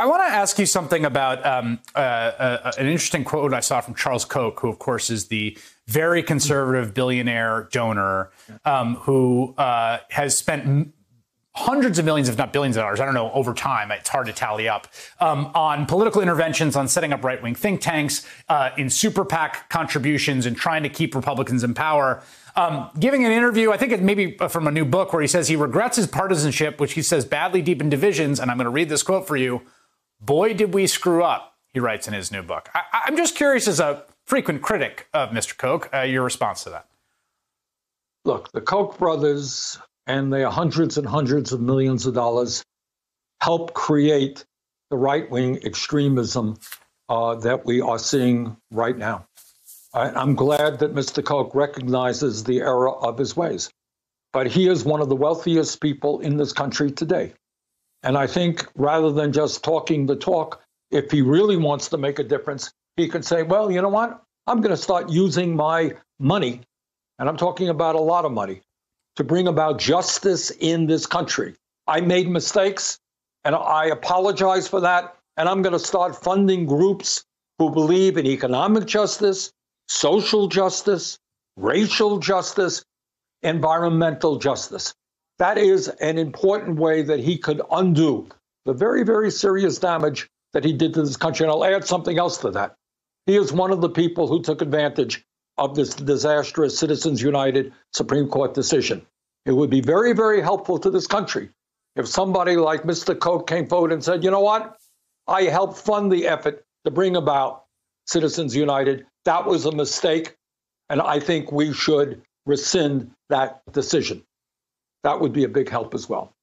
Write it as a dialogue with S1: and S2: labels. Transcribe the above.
S1: I want to ask you something about um, uh, uh, an interesting quote I saw from Charles Koch, who, of course, is the very conservative billionaire donor um, who uh, has spent hundreds of millions, if not billions of dollars, I don't know, over time, it's hard to tally up, um, on political interventions, on setting up right wing think tanks, uh, in super PAC contributions, and trying to keep Republicans in power. Um, giving an interview, I think it may be from a new book, where he says he regrets his partisanship, which he says badly deepened divisions. And I'm going to read this quote for you Boy, did we screw up, he writes in his new book. I, am just curious, as a frequent critic of Mr. Koch, uh, your response to that.
S2: Look, the Koch brothers and their hundreds and hundreds of millions of dollars help create the right wing extremism uh, that we are seeing right now. I'm glad that Mr. Koch recognizes the error of his ways. But he is one of the wealthiest people in this country today. And I think rather than just talking the talk, if he really wants to make a difference, he can say, well, you know what? I'm going to start using my money, and I'm talking about a lot of money, to bring about justice in this country. I made mistakes, and I apologize for that. And I'm going to start funding groups who believe in economic justice, social justice, racial justice, environmental justice. That is an important way that he could undo the very, very serious damage that he did to this country. And I'll add something else to that. He is one of the people who took advantage of this disastrous Citizens United Supreme Court decision. It would be very, very helpful to this country if somebody like Mr. Koch came forward and said, you know what? I helped fund the effort to bring about Citizens United. That was a mistake. And I think we should rescind that decision that would be a big help as well.